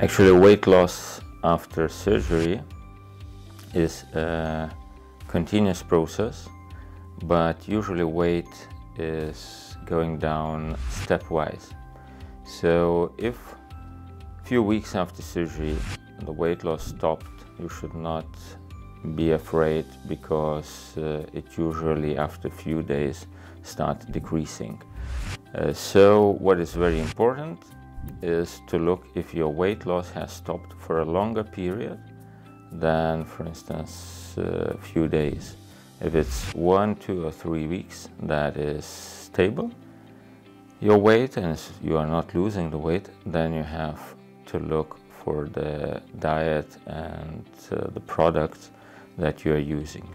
Actually, weight loss after surgery is a continuous process, but usually weight is going down stepwise. So if few weeks after surgery the weight loss stopped, you should not be afraid because uh, it usually after few days start decreasing. Uh, so what is very important is to look if your weight loss has stopped for a longer period than for instance a few days. If it's one, two or three weeks that is stable, your weight and you are not losing the weight, then you have to look for the diet and uh, the products that you are using.